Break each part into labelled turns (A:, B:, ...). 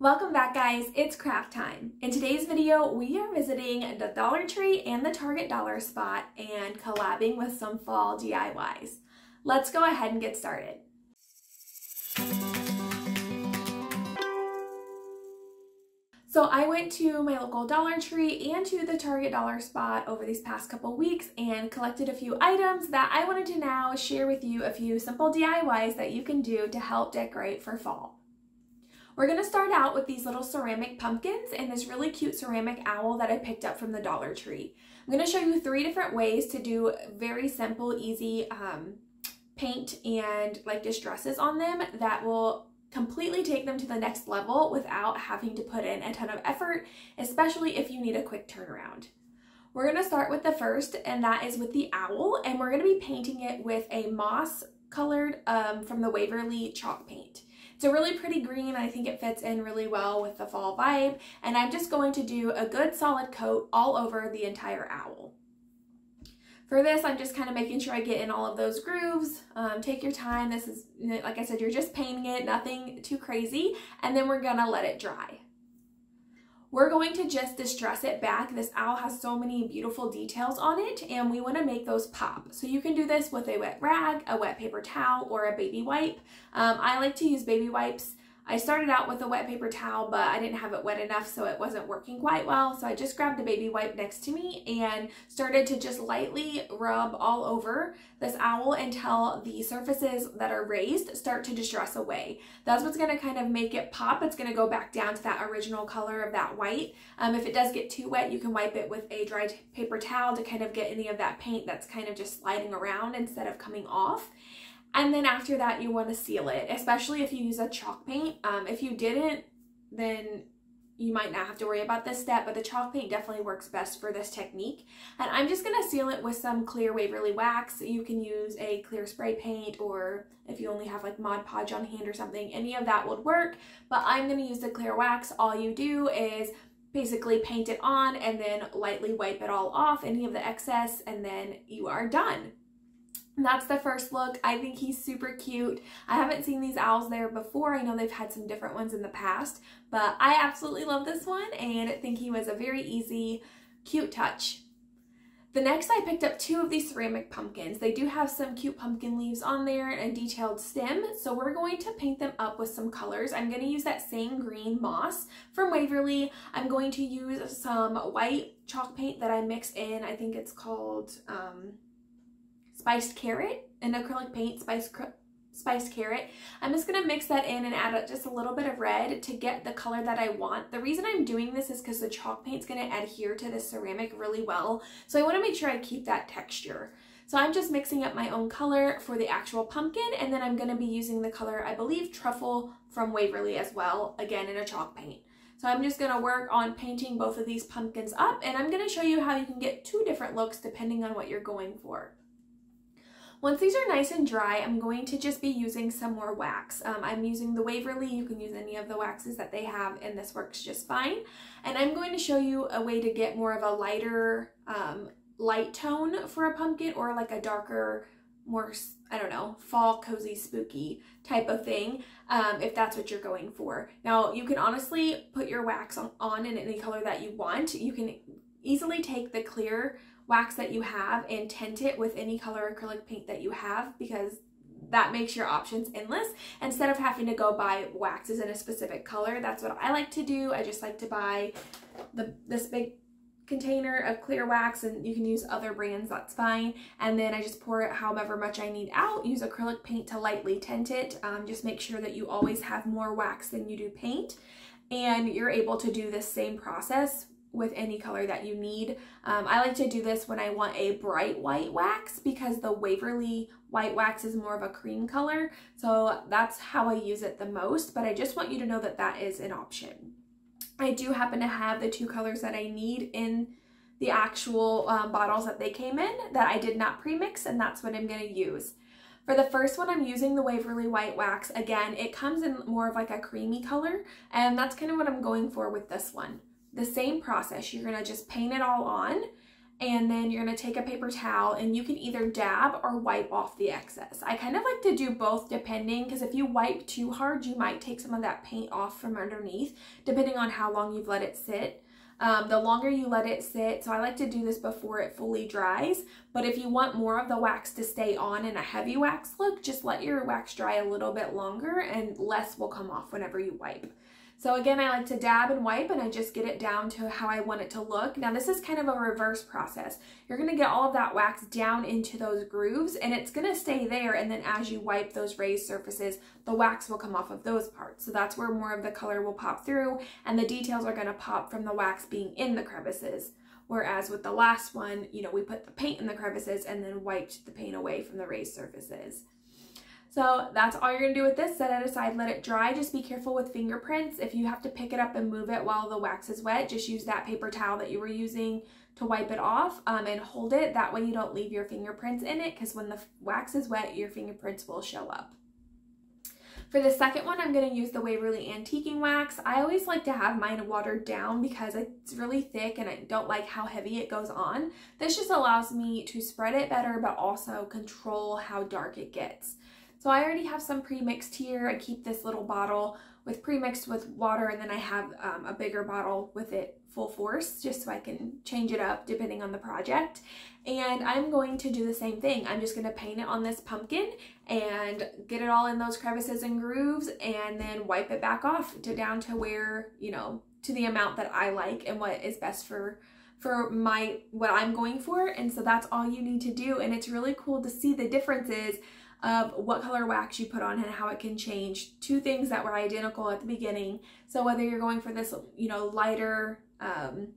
A: Welcome back guys, it's craft time. In today's video, we are visiting the Dollar Tree and the Target Dollar Spot and collabing with some fall DIYs. Let's go ahead and get started. So I went to my local Dollar Tree and to the Target Dollar Spot over these past couple weeks and collected a few items that I wanted to now share with you a few simple DIYs that you can do to help decorate for fall. We're gonna start out with these little ceramic pumpkins and this really cute ceramic owl that I picked up from the Dollar Tree. I'm gonna show you three different ways to do very simple, easy um, paint and like distresses on them that will completely take them to the next level without having to put in a ton of effort, especially if you need a quick turnaround. We're gonna start with the first and that is with the owl and we're gonna be painting it with a moss colored um, from the Waverly chalk paint. It's a really pretty green. I think it fits in really well with the fall vibe. And I'm just going to do a good solid coat all over the entire owl. For this, I'm just kind of making sure I get in all of those grooves. Um, take your time. This is, like I said, you're just painting it, nothing too crazy. And then we're gonna let it dry. We're going to just distress it back. This owl has so many beautiful details on it and we wanna make those pop. So you can do this with a wet rag, a wet paper towel, or a baby wipe. Um, I like to use baby wipes I started out with a wet paper towel, but I didn't have it wet enough, so it wasn't working quite well. So I just grabbed a baby wipe next to me and started to just lightly rub all over this owl until the surfaces that are raised start to distress away. That's what's gonna kind of make it pop. It's gonna go back down to that original color of that white. Um, if it does get too wet, you can wipe it with a dry paper towel to kind of get any of that paint that's kind of just sliding around instead of coming off. And then after that, you want to seal it, especially if you use a chalk paint. Um, if you didn't, then you might not have to worry about this step, but the chalk paint definitely works best for this technique. And I'm just gonna seal it with some clear Waverly wax. You can use a clear spray paint or if you only have like Mod Podge on hand or something, any of that would work. But I'm gonna use the clear wax. All you do is basically paint it on and then lightly wipe it all off, any of the excess, and then you are done that's the first look. I think he's super cute. I haven't seen these owls there before. I know they've had some different ones in the past, but I absolutely love this one and think he was a very easy, cute touch. The next I picked up two of these ceramic pumpkins. They do have some cute pumpkin leaves on there and a detailed stem. So we're going to paint them up with some colors. I'm going to use that same green moss from Waverly. I'm going to use some white chalk paint that I mixed in. I think it's called um, spiced carrot and acrylic paint, spiced spiced carrot. I'm just going to mix that in and add just a little bit of red to get the color that I want. The reason I'm doing this is because the chalk paint's going to adhere to the ceramic really well. So I want to make sure I keep that texture. So I'm just mixing up my own color for the actual pumpkin and then I'm going to be using the color, I believe, Truffle from Waverly as well, again in a chalk paint. So I'm just going to work on painting both of these pumpkins up and I'm going to show you how you can get two different looks depending on what you're going for. Once these are nice and dry, I'm going to just be using some more wax. Um, I'm using the Waverly. You can use any of the waxes that they have and this works just fine. And I'm going to show you a way to get more of a lighter um, light tone for a pumpkin or like a darker more, I don't know, fall cozy spooky type of thing um, if that's what you're going for. Now you can honestly put your wax on, on in any color that you want. You can easily take the clear wax that you have and tint it with any color acrylic paint that you have because that makes your options endless instead of having to go buy waxes in a specific color. That's what I like to do. I just like to buy the this big container of clear wax and you can use other brands, that's fine. And then I just pour it however much I need out, use acrylic paint to lightly tint it. Um, just make sure that you always have more wax than you do paint. And you're able to do the same process with any color that you need. Um, I like to do this when I want a bright white wax because the Waverly white wax is more of a cream color. So that's how I use it the most, but I just want you to know that that is an option. I do happen to have the two colors that I need in the actual um, bottles that they came in that I did not pre-mix and that's what I'm going to use. For the first one, I'm using the Waverly White Wax. Again, it comes in more of like a creamy color, and that's kind of what I'm going for with this one the same process. You're gonna just paint it all on and then you're gonna take a paper towel and you can either dab or wipe off the excess. I kind of like to do both depending because if you wipe too hard, you might take some of that paint off from underneath, depending on how long you've let it sit. Um, the longer you let it sit, so I like to do this before it fully dries, but if you want more of the wax to stay on in a heavy wax look, just let your wax dry a little bit longer and less will come off whenever you wipe. So again, I like to dab and wipe and I just get it down to how I want it to look. Now this is kind of a reverse process. You're gonna get all of that wax down into those grooves and it's gonna stay there and then as you wipe those raised surfaces, the wax will come off of those parts. So that's where more of the color will pop through and the details are gonna pop from the wax being in the crevices. Whereas with the last one, you know, we put the paint in the crevices and then wiped the paint away from the raised surfaces. So that's all you're gonna do with this. Set it aside, let it dry. Just be careful with fingerprints. If you have to pick it up and move it while the wax is wet, just use that paper towel that you were using to wipe it off um, and hold it. That way you don't leave your fingerprints in it because when the wax is wet, your fingerprints will show up. For the second one, I'm going to use the Waverly Antiquing Wax. I always like to have mine watered down because it's really thick and I don't like how heavy it goes on. This just allows me to spread it better but also control how dark it gets. So I already have some pre-mixed here. I keep this little bottle with pre-mixed with water and then I have um, a bigger bottle with it full force just so I can change it up depending on the project. And I'm going to do the same thing. I'm just going to paint it on this pumpkin and get it all in those crevices and grooves and then wipe it back off to down to where, you know, to the amount that I like and what is best for for my what I'm going for and so that's all you need to do and it's really cool to see the differences of what color wax you put on and how it can change. Two things that were identical at the beginning. So whether you're going for this, you know, lighter, um,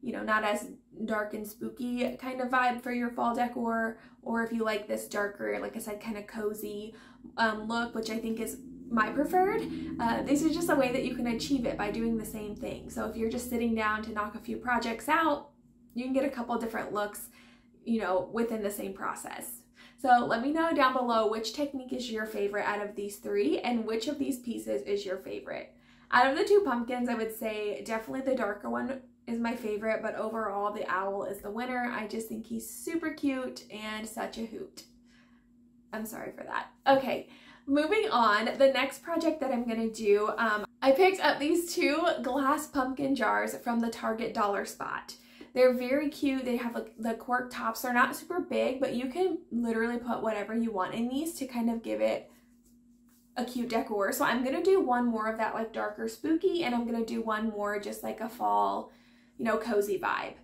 A: you know, not as dark and spooky kind of vibe for your fall decor, or if you like this darker, like I said, kind of cozy um, look, which I think is my preferred. Uh, this is just a way that you can achieve it by doing the same thing. So if you're just sitting down to knock a few projects out, you can get a couple different looks, you know, within the same process. So let me know down below which technique is your favorite out of these three and which of these pieces is your favorite. Out of the two pumpkins, I would say definitely the darker one is my favorite, but overall the owl is the winner. I just think he's super cute and such a hoot. I'm sorry for that. Okay, moving on, the next project that I'm gonna do, um, I picked up these two glass pumpkin jars from the Target Dollar Spot. They're very cute. They have like the cork tops. They're not super big, but you can literally put whatever you want in these to kind of give it a cute decor. So I'm going to do one more of that like darker spooky and I'm going to do one more just like a fall, you know, cozy vibe.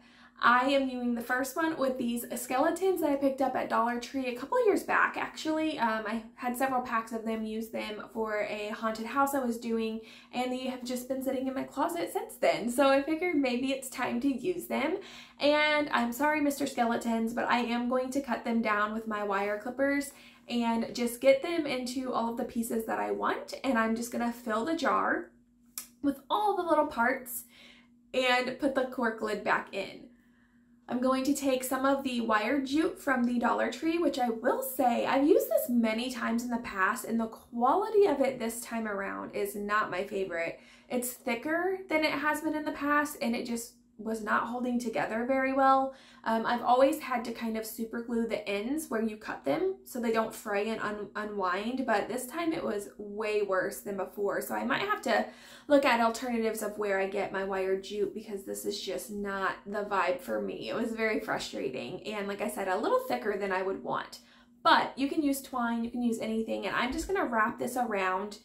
A: I am using the first one with these skeletons that I picked up at Dollar Tree a couple years back actually. Um, I had several packs of them, used them for a haunted house I was doing and they have just been sitting in my closet since then. So I figured maybe it's time to use them. And I'm sorry Mr. Skeletons, but I am going to cut them down with my wire clippers and just get them into all of the pieces that I want. And I'm just gonna fill the jar with all the little parts and put the cork lid back in. I'm going to take some of the wire jute from the Dollar Tree, which I will say I've used this many times in the past and the quality of it this time around is not my favorite. It's thicker than it has been in the past and it just was not holding together very well. Um, I've always had to kind of super glue the ends where you cut them so they don't fray and un unwind, but this time it was way worse than before. So I might have to look at alternatives of where I get my wire jute because this is just not the vibe for me. It was very frustrating and like I said, a little thicker than I would want. But you can use twine, you can use anything, and I'm just gonna wrap this around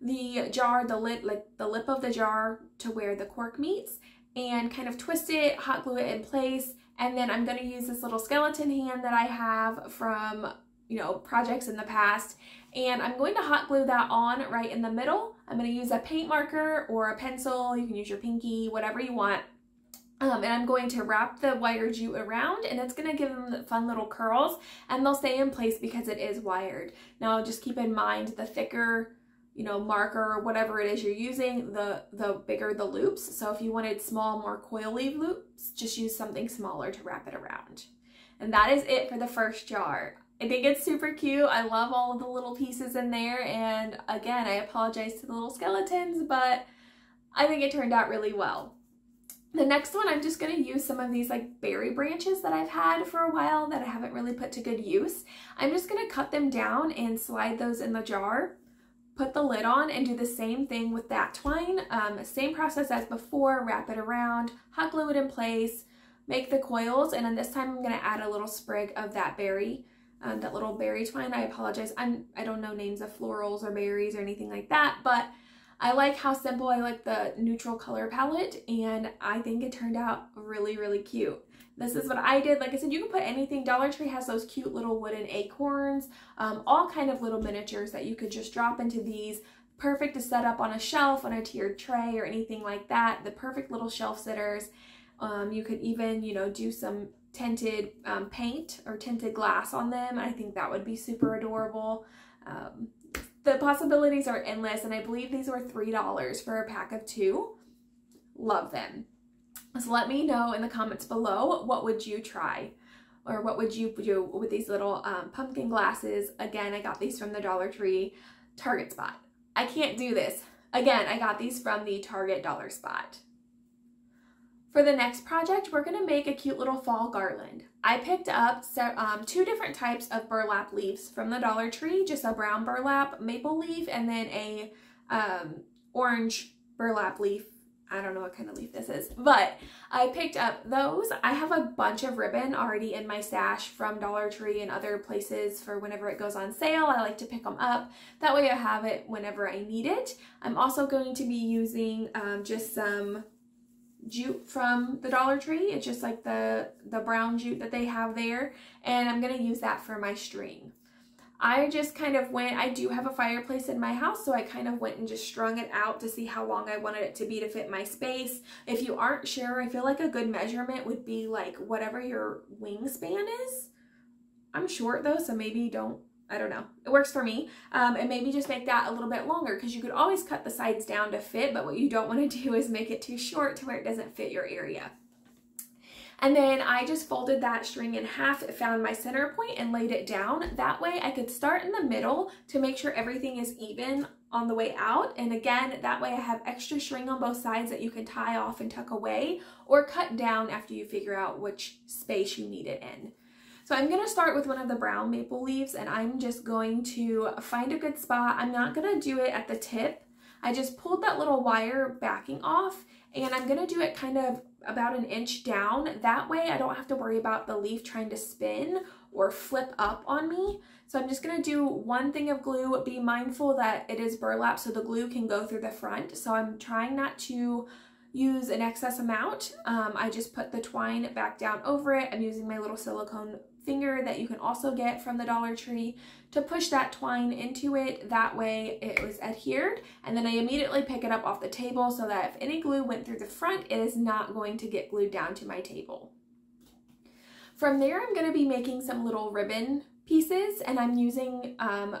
A: the jar, the lid, like the lip of the jar to where the cork meets and kind of twist it, hot glue it in place. And then I'm gonna use this little skeleton hand that I have from, you know, projects in the past. And I'm going to hot glue that on right in the middle. I'm gonna use a paint marker or a pencil. You can use your pinky, whatever you want. Um, and I'm going to wrap the wire jute around and it's going to give them fun little curls and they'll stay in place because it is wired. Now just keep in mind the thicker you know, marker or whatever it is you're using, the, the bigger the loops. So if you wanted small, more coily loops, just use something smaller to wrap it around. And that is it for the first jar. I think it's super cute. I love all of the little pieces in there. And again, I apologize to the little skeletons, but I think it turned out really well. The next one, I'm just gonna use some of these like berry branches that I've had for a while that I haven't really put to good use. I'm just gonna cut them down and slide those in the jar, put the lid on and do the same thing with that twine. Um, same process as before, wrap it around, hot glue it in place, make the coils, and then this time I'm gonna add a little sprig of that berry, um, that little berry twine. I apologize, I'm, I don't know names of florals or berries or anything like that, but I like how simple, I like the neutral color palette and I think it turned out really, really cute. This is what I did. Like I said, you can put anything. Dollar Tree has those cute little wooden acorns, um, all kind of little miniatures that you could just drop into these. Perfect to set up on a shelf, on a tiered tray or anything like that. The perfect little shelf sitters. Um, you could even, you know, do some tinted um, paint or tinted glass on them. I think that would be super adorable. Um, the possibilities are endless, and I believe these were $3 for a pack of two. Love them. So let me know in the comments below, what would you try? Or what would you do with these little um, pumpkin glasses? Again, I got these from the Dollar Tree Target Spot. I can't do this. Again, I got these from the Target Dollar Spot. For the next project, we're gonna make a cute little fall garland. I picked up um, two different types of burlap leaves from the Dollar Tree, just a brown burlap maple leaf and then a um, orange burlap leaf. I don't know what kind of leaf this is, but I picked up those. I have a bunch of ribbon already in my stash from Dollar Tree and other places for whenever it goes on sale. I like to pick them up. That way I have it whenever I need it. I'm also going to be using um, just some jute from the Dollar Tree. It's just like the, the brown jute that they have there. And I'm going to use that for my string. I just kind of went, I do have a fireplace in my house, so I kind of went and just strung it out to see how long I wanted it to be to fit my space. If you aren't sure, I feel like a good measurement would be like whatever your wingspan is. I'm short though, so maybe don't I don't know. It works for me. Um, and maybe just make that a little bit longer because you could always cut the sides down to fit, but what you don't want to do is make it too short to where it doesn't fit your area. And then I just folded that string in half, found my center point and laid it down. That way I could start in the middle to make sure everything is even on the way out. And again, that way I have extra string on both sides that you can tie off and tuck away or cut down after you figure out which space you need it in. So I'm going to start with one of the brown maple leaves and I'm just going to find a good spot. I'm not going to do it at the tip. I just pulled that little wire backing off and I'm going to do it kind of about an inch down. That way I don't have to worry about the leaf trying to spin or flip up on me. So I'm just going to do one thing of glue. Be mindful that it is burlap so the glue can go through the front. So I'm trying not to use an excess amount. Um, I just put the twine back down over it. I'm using my little silicone finger that you can also get from the Dollar Tree to push that twine into it. That way it was adhered and then I immediately pick it up off the table so that if any glue went through the front, it is not going to get glued down to my table. From there, I'm going to be making some little ribbon pieces and I'm using, um,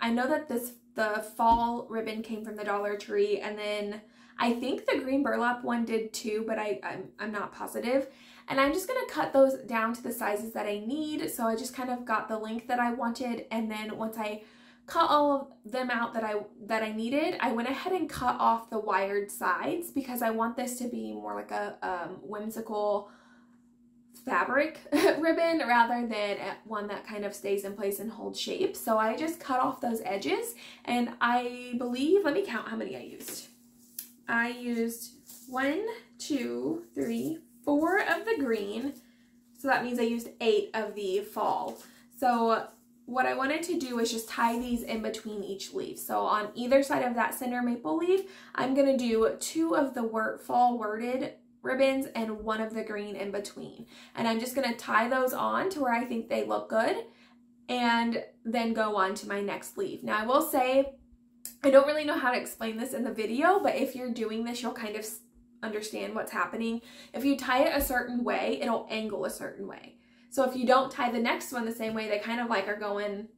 A: I know that this the fall ribbon came from the Dollar Tree and then I think the green burlap one did too, but I, I'm, I'm not positive. And I'm just going to cut those down to the sizes that I need. So I just kind of got the length that I wanted. And then once I cut all of them out that I that I needed, I went ahead and cut off the wired sides because I want this to be more like a um, whimsical fabric ribbon rather than one that kind of stays in place and holds shape. So I just cut off those edges and I believe, let me count how many I used. I used one, two, three, four of the green. So that means I used eight of the fall. So what I wanted to do is just tie these in between each leaf. So on either side of that center maple leaf, I'm to do two of the fall worded ribbons and one of the green in between. And I'm just to tie those on to where I think they look good and then go on to my next leaf. Now I will say, I don't really know how to explain this in the video, but if you're doing this, you'll kind of understand what's happening. If you tie it a certain way, it'll angle a certain way. So if you don't tie the next one the same way, they kind of like are going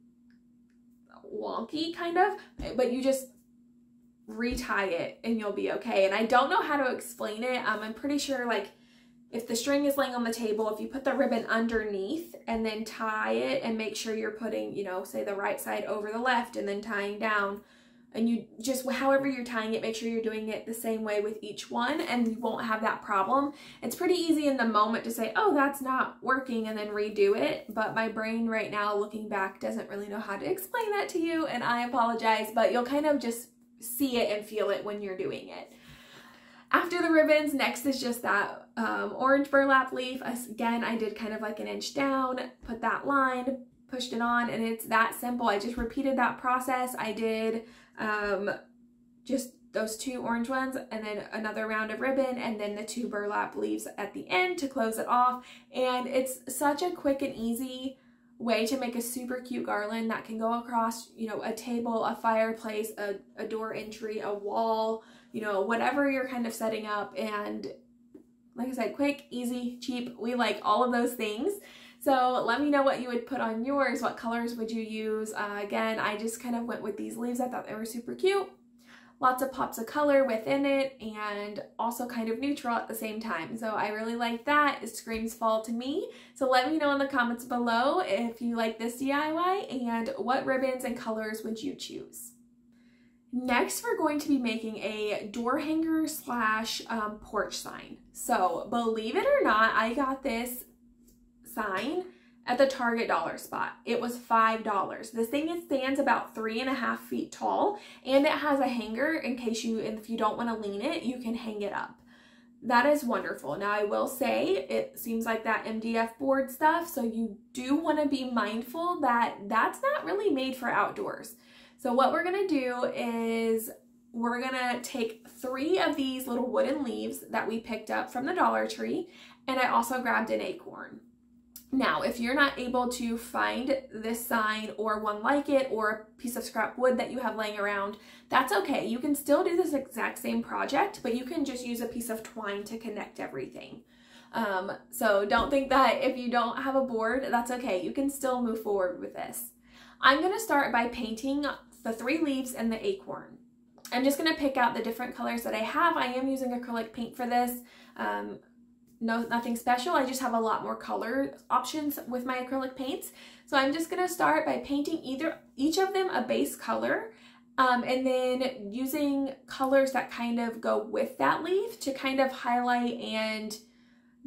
A: wonky kind of, but you just retie it and you'll be okay. And I don't know how to explain it. Um, I'm pretty sure like if the string is laying on the table, if you put the ribbon underneath and then tie it and make sure you're putting, you know, say the right side over the left and then tying down, and you just however you're tying it make sure you're doing it the same way with each one and you won't have that problem it's pretty easy in the moment to say oh that's not working and then redo it but my brain right now looking back doesn't really know how to explain that to you and I apologize but you'll kind of just see it and feel it when you're doing it after the ribbons, next is just that um, orange burlap leaf. Again, I did kind of like an inch down, put that line, pushed it on, and it's that simple. I just repeated that process. I did um, just those two orange ones and then another round of ribbon and then the two burlap leaves at the end to close it off. And it's such a quick and easy way to make a super cute garland that can go across, you know, a table, a fireplace, a, a door entry, a wall, you know, whatever you're kind of setting up. And like I said, quick, easy, cheap. We like all of those things. So let me know what you would put on yours. What colors would you use? Uh, again, I just kind of went with these leaves. I thought they were super cute. Lots of pops of color within it and also kind of neutral at the same time. So I really like that. It screams fall to me. So let me know in the comments below if you like this DIY and what ribbons and colors would you choose. Next, we're going to be making a door hanger slash um, porch sign. So believe it or not, I got this sign at the Target dollar spot. It was $5. This thing stands about three and a half feet tall and it has a hanger in case you, if you don't want to lean it, you can hang it up. That is wonderful. Now I will say it seems like that MDF board stuff, so you do want to be mindful that that's not really made for outdoors. So what we're gonna do is we're gonna take three of these little wooden leaves that we picked up from the Dollar Tree, and I also grabbed an acorn. Now, if you're not able to find this sign or one like it or a piece of scrap wood that you have laying around, that's okay. You can still do this exact same project, but you can just use a piece of twine to connect everything. Um, so don't think that if you don't have a board, that's okay. You can still move forward with this. I'm gonna start by painting the three leaves and the acorn. I'm just going to pick out the different colors that I have. I am using acrylic paint for this. Um, no, nothing special. I just have a lot more color options with my acrylic paints. So I'm just going to start by painting either each of them a base color um, and then using colors that kind of go with that leaf to kind of highlight and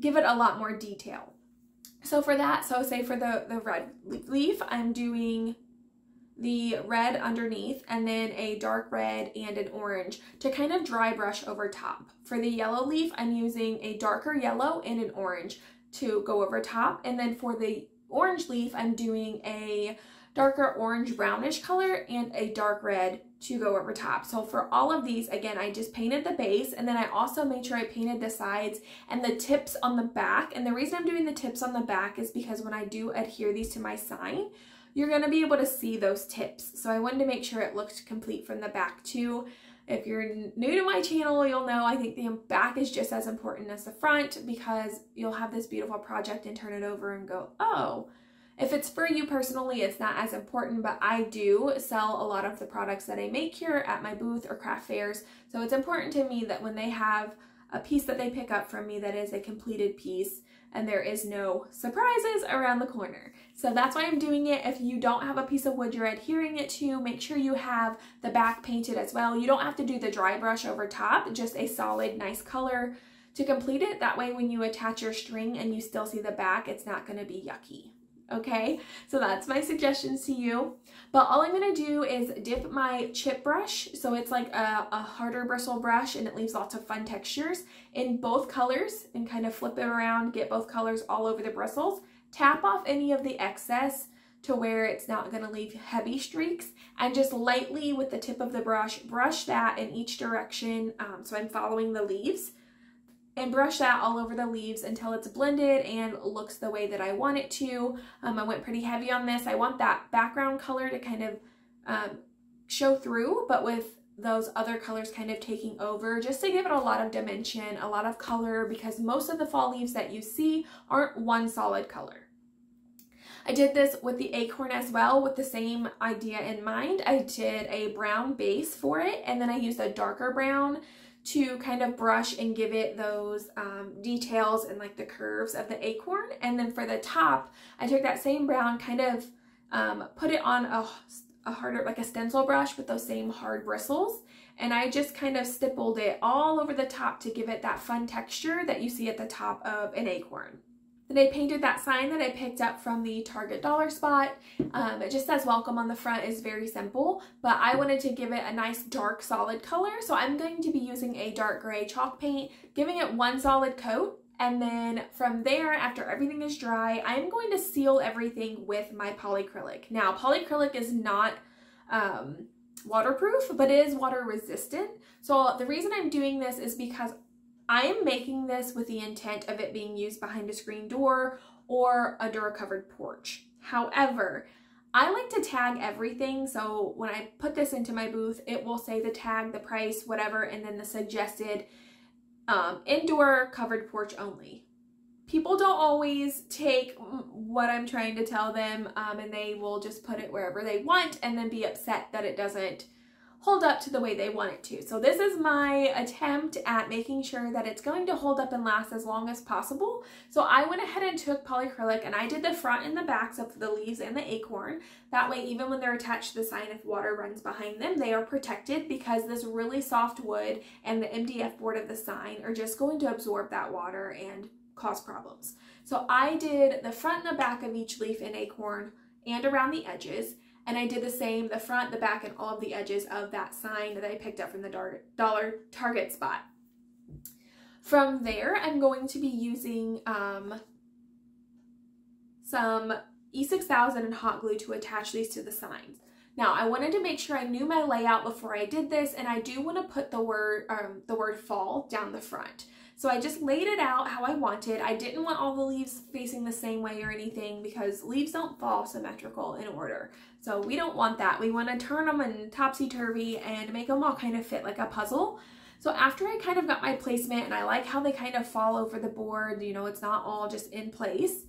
A: give it a lot more detail. So for that, so say for the, the red leaf, I'm doing the red underneath and then a dark red and an orange to kind of dry brush over top. For the yellow leaf, I'm using a darker yellow and an orange to go over top. And then for the orange leaf, I'm doing a darker orange brownish color and a dark red to go over top. So for all of these, again, I just painted the base and then I also made sure I painted the sides and the tips on the back. And the reason I'm doing the tips on the back is because when I do adhere these to my sign, you're going to be able to see those tips. So I wanted to make sure it looked complete from the back too. If you're new to my channel, you'll know I think the back is just as important as the front because you'll have this beautiful project and turn it over and go, oh, if it's for you personally, it's not as important, but I do sell a lot of the products that I make here at my booth or craft fairs. So it's important to me that when they have a piece that they pick up from me that is a completed piece, and there is no surprises around the corner. So that's why I'm doing it. If you don't have a piece of wood you're adhering it to, make sure you have the back painted as well. You don't have to do the dry brush over top, just a solid nice color to complete it. That way when you attach your string and you still see the back, it's not gonna be yucky okay? So that's my suggestions to you. But all I'm gonna do is dip my chip brush, so it's like a, a, harder bristle brush and it leaves lots of fun textures, in both colors and kind of flip it around, get both colors all over the bristles. Tap off any of the excess to where it's not gonna leave heavy streaks and just lightly with the tip of the brush, brush that in each direction um, so I'm following the leaves and brush that all over the leaves until it's blended and looks the way that I want it to. Um, I went pretty heavy on this. I want that background color to kind of um, show through, but with those other colors kind of taking over just to give it a lot of dimension, a lot of color, because most of the fall leaves that you see aren't one solid color. I did this with the acorn as well with the same idea in mind. I did a brown base for it and then I used a darker brown to kind of brush and give it those um, details and like the curves of the acorn. And then for the top, I took that same brown, kind of um, put it on a a harder, like a stencil brush with those same hard bristles. And I just kind of stippled it all over the top to give it that fun texture that you see at the top of an acorn. Then I painted that sign that I picked up from the Target dollar spot. Um, it just says welcome on the front. is very simple, but I wanted to give it a nice dark solid color. So I'm going to be using a dark gray chalk paint, giving it one solid coat. And then from there, after everything is dry, I'm going to seal everything with my polycrylic. Now, polycrylic is not um, waterproof, but it is water resistant. So the reason I'm doing this is because I am making this with the intent of it being used behind a screen door or under a covered porch. However, I like to tag everything, so when I put this into my booth, it will say the tag, the price, whatever, and then the suggested um, indoor covered porch only. People don't always take what I'm trying to tell them um, and they will just put it wherever they want and then be upset that it doesn't hold up to the way they want it to. So this is my attempt at making sure that it's going to hold up and last as long as possible. So I went ahead and took polycrylic and I did the front and the backs of the leaves and the acorn. That way, even when they're attached to the sign, if water runs behind them, they are protected because this really soft wood and the MDF board of the sign are just going to absorb that water and cause problems. So I did the front and the back of each leaf and acorn and around the edges. And I did the same, the front, the back, and all of the edges of that sign that I picked up from the dollar Target spot. From there, I'm going to be using um, some E6000 and hot glue to attach these to the signs. Now, I wanted to make sure I knew my layout before I did this, and I do want to put the word um, the word fall down the front. So I just laid it out how I wanted. I didn't want all the leaves facing the same way or anything because leaves don't fall symmetrical in order. So we don't want that. We want to turn them and topsy-turvy and make them all kind of fit like a puzzle. So after I kind of got my placement and I like how they kind of fall over the board, you know, it's not all just in place.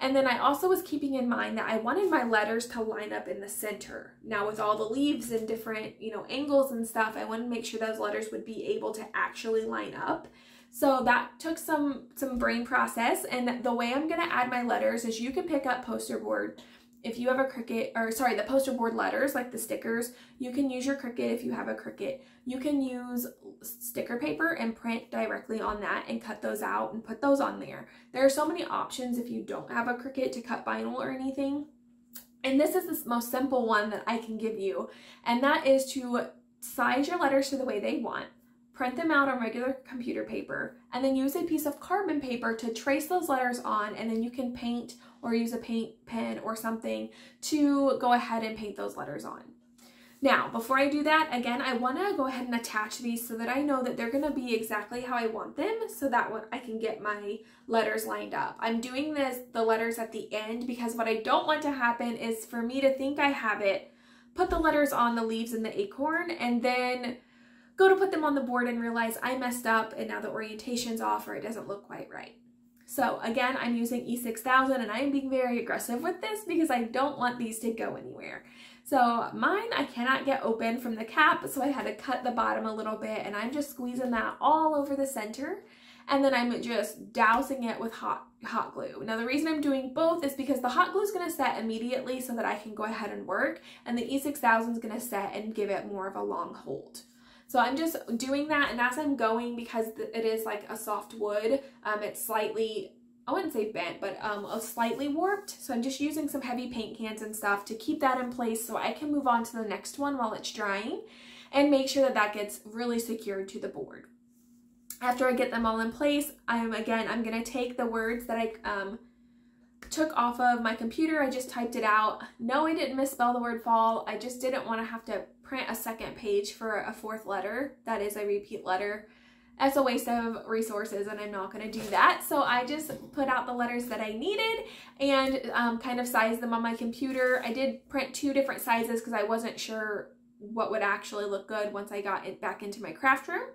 A: And then I also was keeping in mind that I wanted my letters to line up in the center. Now with all the leaves and different, you know, angles and stuff, I wanted to make sure those letters would be able to actually line up. So that took some, some brain process and the way I'm gonna add my letters is you can pick up poster board if you have a Cricut, or sorry, the poster board letters, like the stickers, you can use your Cricut if you have a Cricut. You can use sticker paper and print directly on that and cut those out and put those on there. There are so many options if you don't have a Cricut to cut vinyl or anything. And this is the most simple one that I can give you, and that is to size your letters to the way they want print them out on regular computer paper, and then use a piece of carbon paper to trace those letters on, and then you can paint or use a paint pen or something to go ahead and paint those letters on. Now, before I do that, again, I want to go ahead and attach these so that I know that they're going to be exactly how I want them so that I can get my letters lined up. I'm doing this, the letters at the end, because what I don't want to happen is for me to think I have it, put the letters on the leaves and the acorn, and then go to put them on the board and realize I messed up and now the orientation's off or it doesn't look quite right. So again, I'm using E6000 and I'm being very aggressive with this because I don't want these to go anywhere. So mine, I cannot get open from the cap, so I had to cut the bottom a little bit and I'm just squeezing that all over the center. And then I'm just dousing it with hot, hot glue. Now the reason I'm doing both is because the hot glue is gonna set immediately so that I can go ahead and work and the E6000 is gonna set and give it more of a long hold. So I'm just doing that and as I'm going, because it is like a soft wood, um, it's slightly, I wouldn't say bent, but um, slightly warped. So I'm just using some heavy paint cans and stuff to keep that in place so I can move on to the next one while it's drying and make sure that that gets really secured to the board. After I get them all in place, I'm again, I'm gonna take the words that I um, took off of my computer. I just typed it out. No, I didn't misspell the word fall. I just didn't want to have to print a second page for a fourth letter that is a repeat letter. That's a waste of resources and I'm not going to do that. So I just put out the letters that I needed and um, kind of sized them on my computer. I did print two different sizes because I wasn't sure what would actually look good once I got it back into my craft room.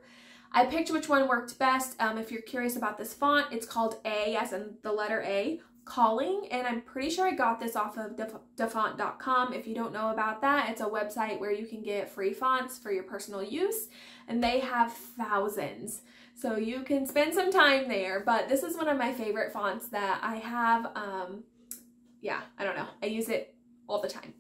A: I picked which one worked best. Um, if you're curious about this font, it's called A as in the letter A calling and I'm pretty sure I got this off of dafont.com. If you don't know about that, it's a website where you can get free fonts for your personal use and they have thousands. So you can spend some time there, but this is one of my favorite fonts that I have. Um, yeah, I don't know. I use it all the time.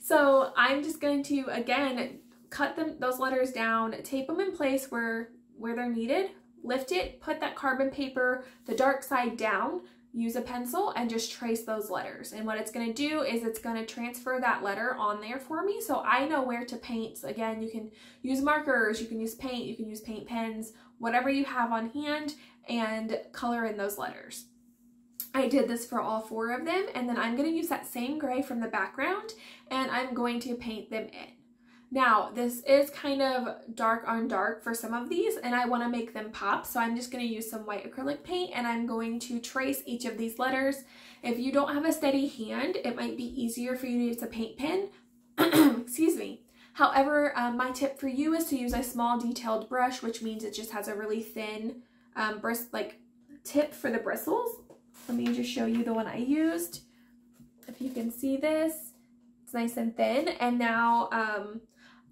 A: So I'm just going to, again, cut them those letters down, tape them in place where, where they're needed, lift it, put that carbon paper, the dark side down, use a pencil and just trace those letters. And what it's gonna do is it's gonna transfer that letter on there for me so I know where to paint. So again, you can use markers, you can use paint, you can use paint pens, whatever you have on hand and color in those letters. I did this for all four of them and then I'm going to use that same gray from the background and I'm going to paint them in. Now, this is kind of dark on dark for some of these and I want to make them pop. So I'm just going to use some white acrylic paint and I'm going to trace each of these letters. If you don't have a steady hand, it might be easier for you to use a paint pen. Excuse me. However, um, my tip for you is to use a small detailed brush, which means it just has a really thin um, brist like tip for the bristles. Let me just show you the one I used. If you can see this, it's nice and thin. And now um,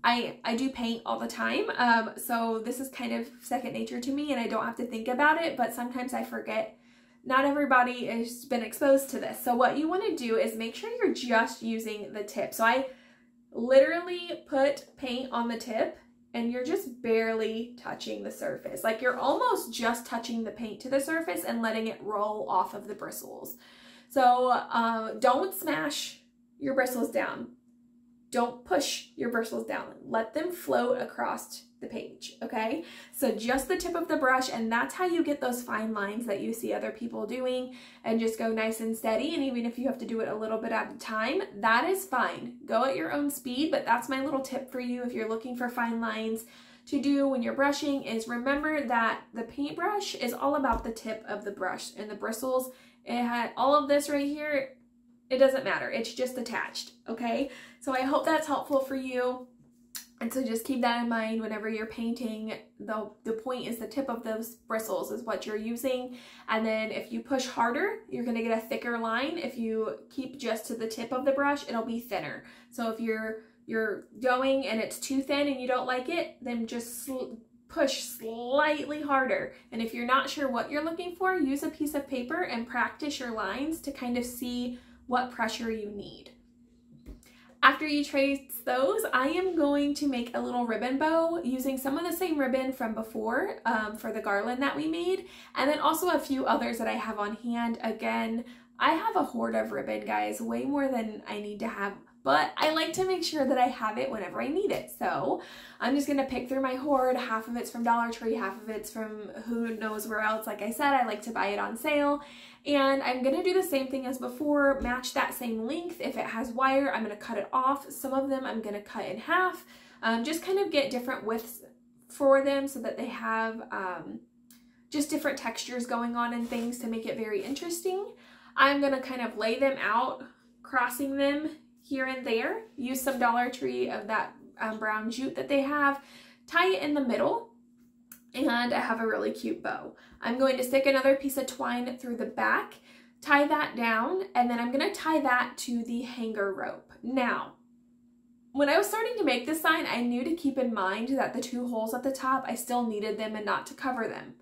A: I, I do paint all the time. Um, so this is kind of second nature to me and I don't have to think about it, but sometimes I forget not everybody has been exposed to this. So what you want to do is make sure you're just using the tip. So I literally put paint on the tip and you're just barely touching the surface. Like you're almost just touching the paint to the surface and letting it roll off of the bristles. So uh, don't smash your bristles down. Don't push your bristles down. Let them float across the page, okay? So just the tip of the brush and that's how you get those fine lines that you see other people doing and just go nice and steady. And even if you have to do it a little bit at a time, that is fine. Go at your own speed, but that's my little tip for you if you're looking for fine lines to do when you're brushing is remember that the paintbrush is all about the tip of the brush and the bristles. It had all of this right here. It doesn't matter. It's just attached. Okay. So I hope that's helpful for you. And so just keep that in mind whenever you're painting. The, the point is the tip of those bristles is what you're using. And then if you push harder, you're going to get a thicker line. If you keep just to the tip of the brush, it'll be thinner. So if you're you're going and it's too thin and you don't like it, then just sl push slightly harder. And if you're not sure what you're looking for, use a piece of paper and practice your lines to kind of see what pressure you need. After you trace those, I am going to make a little ribbon bow using some of the same ribbon from before um, for the garland that we made, and then also a few others that I have on hand. Again, I have a hoard of ribbon, guys, way more than I need to have but I like to make sure that I have it whenever I need it. So I'm just gonna pick through my hoard. Half of it's from Dollar Tree, half of it's from who knows where else. Like I said, I like to buy it on sale. And I'm gonna do the same thing as before, match that same length. If it has wire, I'm gonna cut it off. Some of them I'm gonna cut in half. Um, just kind of get different widths for them so that they have um, just different textures going on and things to make it very interesting. I'm gonna kind of lay them out, crossing them here and there. Use some Dollar Tree of that um, brown jute that they have. Tie it in the middle and I have a really cute bow. I'm going to stick another piece of twine through the back, tie that down, and then I'm going to tie that to the hanger rope. Now, when I was starting to make this sign, I knew to keep in mind that the two holes at the top, I still needed them and not to cover them.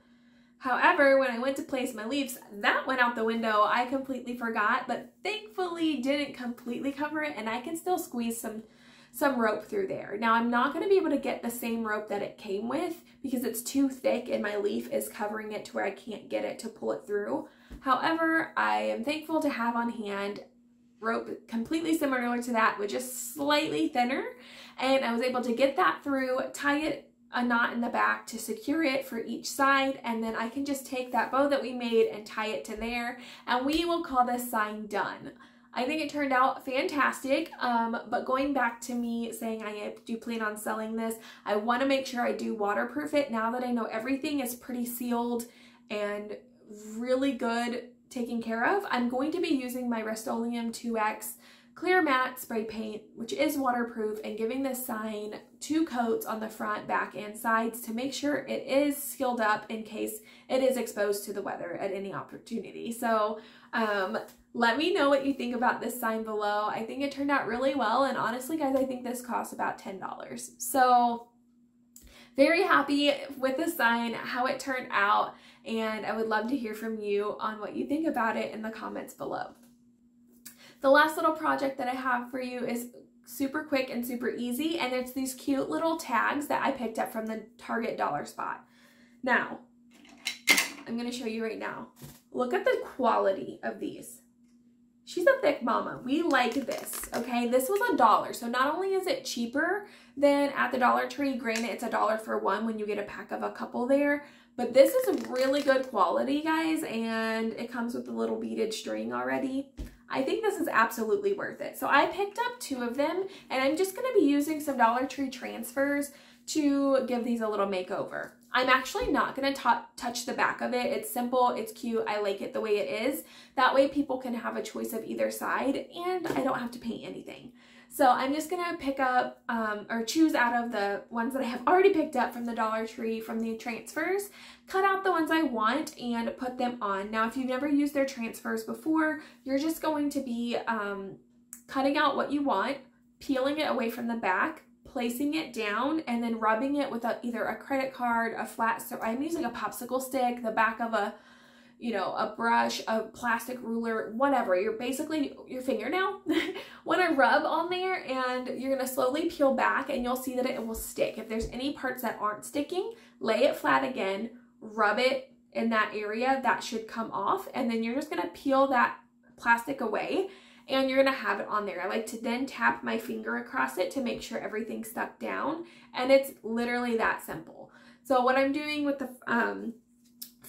A: However, when I went to place my leaves, that went out the window. I completely forgot, but thankfully didn't completely cover it and I can still squeeze some some rope through there. Now I'm not going to be able to get the same rope that it came with because it's too thick and my leaf is covering it to where I can't get it to pull it through. However, I am thankful to have on hand rope completely similar to that, but just slightly thinner. And I was able to get that through, tie it a knot in the back to secure it for each side and then I can just take that bow that we made and tie it to there and we will call this sign done. I think it turned out fantastic, um, but going back to me saying I do plan on selling this, I want to make sure I do waterproof it now that I know everything is pretty sealed and really good taken care of. I'm going to be using my Rust-Oleum 2X clear matte spray paint, which is waterproof, and giving this sign two coats on the front, back, and sides to make sure it is sealed up in case it is exposed to the weather at any opportunity. So um, let me know what you think about this sign below. I think it turned out really well, and honestly, guys, I think this cost about $10. So very happy with the sign, how it turned out, and I would love to hear from you on what you think about it in the comments below. The last little project that I have for you is super quick and super easy. And it's these cute little tags that I picked up from the Target dollar spot. Now, I'm going to show you right now. Look at the quality of these. She's a thick mama. We like this, okay? This was a dollar. So not only is it cheaper than at the Dollar Tree, granted it's a dollar for one when you get a pack of a couple there, but this is a really good quality, guys, and it comes with a little beaded string already. I think this is absolutely worth it. So I picked up two of them, and I'm just going to be using some Dollar Tree transfers to give these a little makeover. I'm actually not going to touch the back of it. It's simple, it's cute, I like it the way it is. That way people can have a choice of either side and I don't have to paint anything. So I'm just to pick up um, or choose out of the ones that I have already picked up from the Dollar Tree from the transfers, cut out the ones I want and put them on. Now if you've never used their transfers before, you're just going to be um, cutting out what you want, peeling it away from the back, placing it down and then rubbing it with a, either a credit card, a flat, so I'm using a popsicle stick, the back of a, you know, a brush, a plastic ruler, whatever. You're basically, your fingernail, want to rub on there and you're going to slowly peel back and you'll see that it will stick. If there's any parts that aren't sticking, lay it flat again, rub it in that area, that should come off. And then you're just going to peel that plastic away and you're gonna have it on there. I like to then tap my finger across it to make sure everything's stuck down and it's literally that simple. So what I'm doing with the um,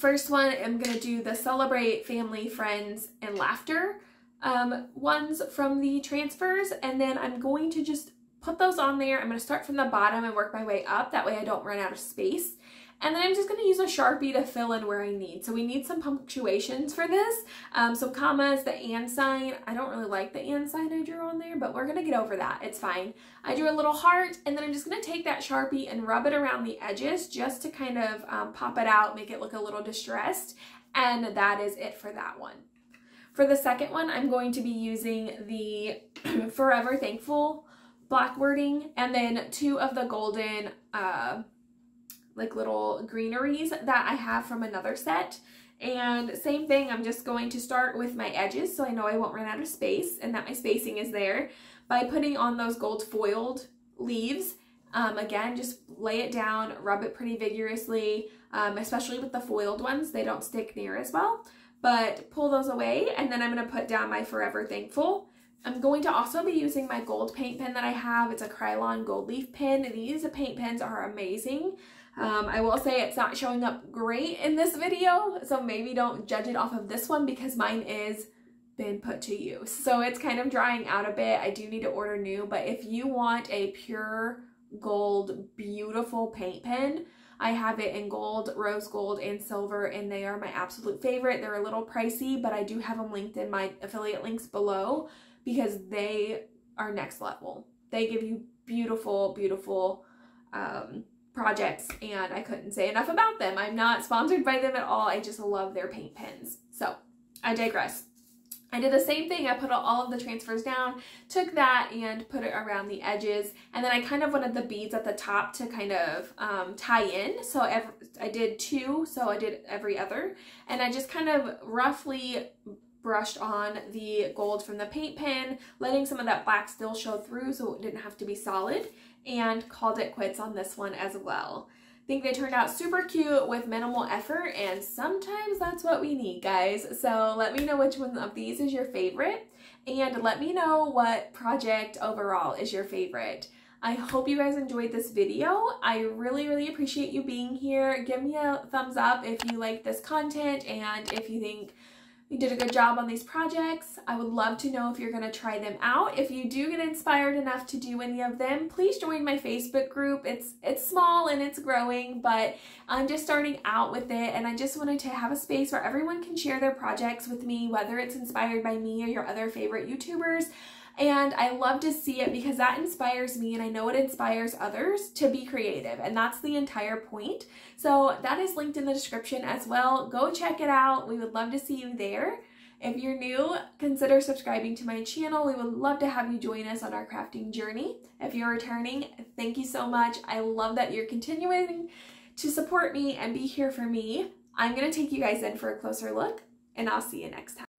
A: first one, I'm gonna do the celebrate family, friends, and laughter um, ones from the transfers and then I'm going to just put those on there. I'm gonna start from the bottom and work my way up. That way I don't run out of space. And then I'm just going to use a Sharpie to fill in where I need. So we need some punctuations for this. Um, some commas, the and sign. I don't really like the and sign I drew on there, but we're to get over that. It's fine. I drew a little heart, and then I'm just to take that Sharpie and rub it around the edges just to kind of um, pop it out, make it look a little distressed. And that is it for that one. For the second one, I'm going to be using the Forever Thankful black wording and then two of the golden uh, like little greeneries that I have from another set. And same thing, I'm just going to start with my edges so I know I won't run out of space and that my spacing is there by putting on those gold foiled leaves. Um, again, just lay it down, rub it pretty vigorously, um, especially with the foiled ones. They don't stick near as well, but pull those away and then I'm going to put down my Forever Thankful. I'm going to also be using my gold paint pen that I have. It's a Krylon gold leaf pen. These paint pens are amazing. Um, I will say it's not showing up great in this video, so maybe don't judge it off of this one because mine is been put to use. So it's kind of drying out a bit. I do need to order new, but if you want a pure gold, beautiful paint pen, I have it in gold, rose gold, and silver, and they are my absolute favorite. They're a little pricey, but I do have them linked in my affiliate links below because they are next level. They give you beautiful, beautiful um, projects and I couldn't say enough about them. I'm not sponsored by them at all. I just love their paint pens. So I digress. I did the same thing. I put all of the transfers down, took that and put it around the edges. And then I kind of wanted the beads at the top to kind of um, tie in. So I did two, so I did every other. And I just kind of roughly brushed on the gold from the paint pen, letting some of that black still show through so it didn't have to be solid and called it quits on this one as well. I think they turned out super cute with minimal effort and sometimes that's what we need guys. So let me know which one of these is your favorite and let me know what project overall is your favorite. I hope you guys enjoyed this video. I really, really appreciate you being here. Give me a thumbs up if you like this content and if you think you did a good job on these projects. I would love to know if you're going to try them out. If you do get inspired enough to do any of them, please join my Facebook group. It's it's small and it's growing, but I'm just starting out with it and I just wanted to have a space where everyone can share their projects with me, whether it's inspired by me or your other favorite YouTubers. And I love to see it because that inspires me and I know it inspires others to be creative. And that's the entire point. So that is linked in the description as well. Go check it out. We would love to see you there. If you're new, consider subscribing to my channel. We would love to have you join us on our crafting journey. If you're returning, thank you so much. I love that you're continuing to support me and be here for me. I'm going to take you guys in for a closer look, and I'll see you next time.